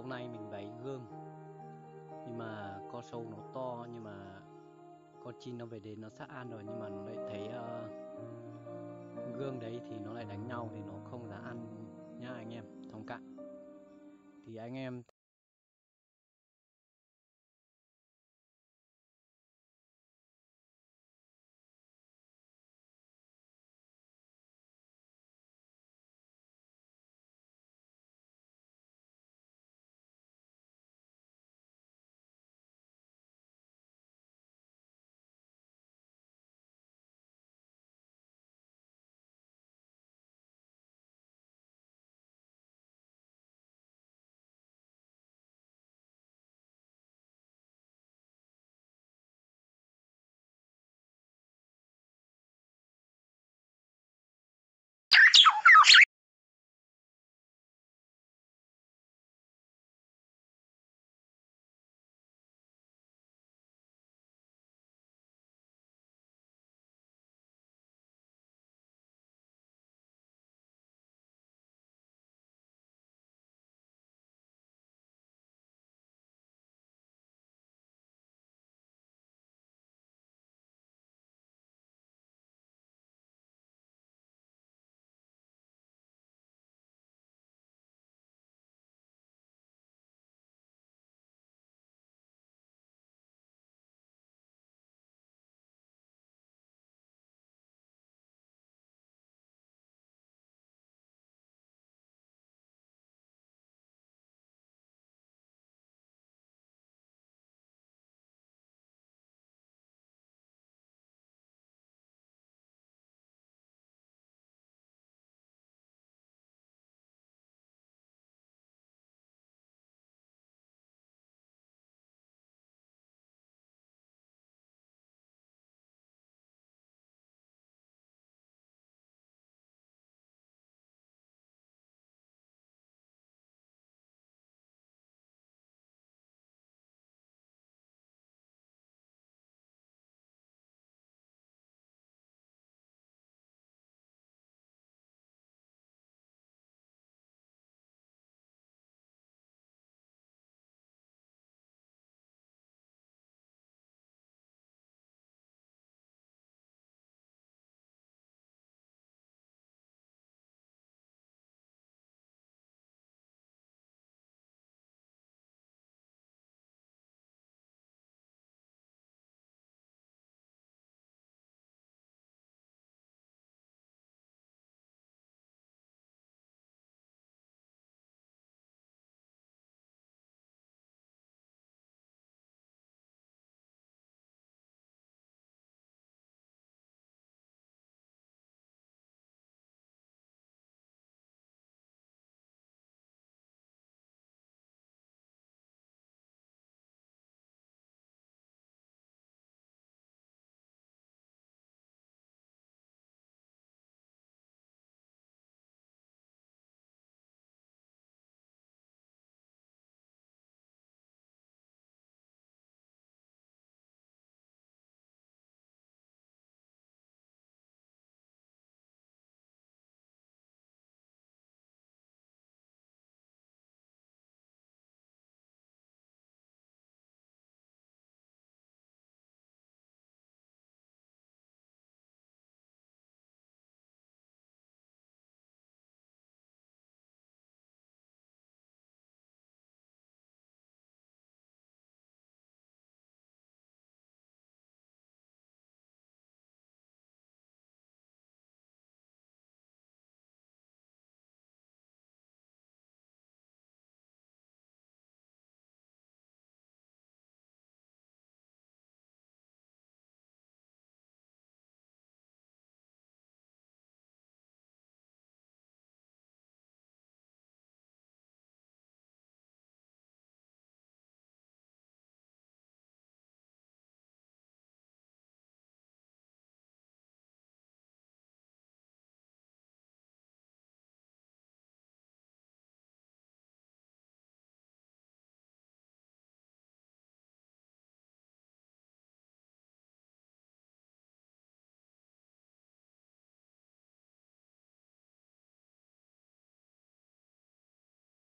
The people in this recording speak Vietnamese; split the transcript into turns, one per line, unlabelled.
hôm nay mình bày gương nhưng mà con sâu nó to nhưng mà con chim nó về đến nó sát ăn rồi nhưng mà nó lại thấy ờ, uh, gương đấy thì nó lại đánh nhau thì nó không dám ăn. Nha anh em thông cảm. Thì anh em